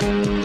Thank you.